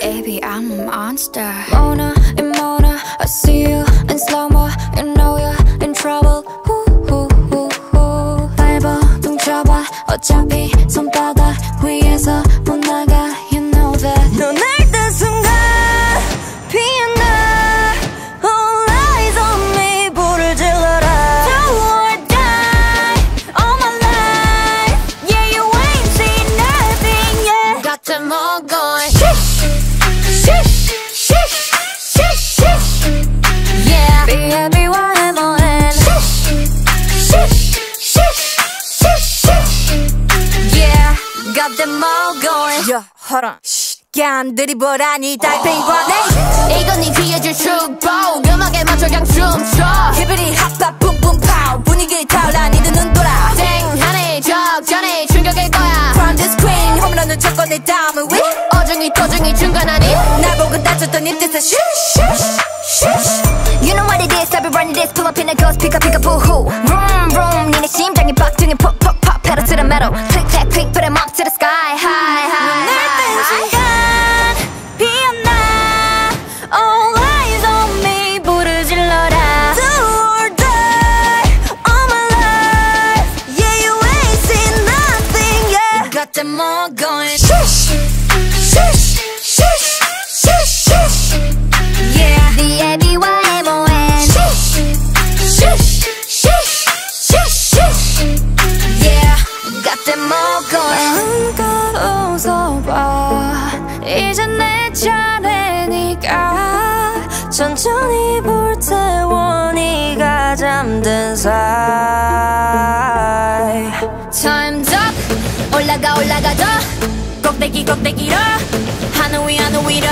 Baby, I'm a monster. Mona and Mona, I see you in slow-mo You know you're in trouble 후후후후 밟아 둥쳐봐 어차피 got them all going. 야 hold on 얀 드리블하니 달팽이관에 이건 네 귀에 줄 축복. 음악에 맞춰 그냥 춤춰. 히비리 핫바 뿜뿜 파우 분위기 타올라 니들 눈 돌아 땡하네 적잖네 충격일 거야. From the screen 홈런을 쳤고 내 다음은 위 어중이 to중이 중간 아니? 날 보고 다쳤던 이 뜻은 슈슈슈 You know what it is, I be running this Pull up in a ghost, pick up, pick up, boo-hoo Vroom, vroom, 니네 심장이 박동이 pop, some more going Shush, shush, shush, shush, shush. Yeah, B-A-B-Y-M-O-N Shush, shush, shush, shush, shush. Yeah, got them all going. 한걸 웃어봐. 이제 내 차례니까 천천히 불태워. 네가 잠든 사.이 올라가 올라가 더. 꼭대기 꼭대기로. 하늘 위 하늘 위로.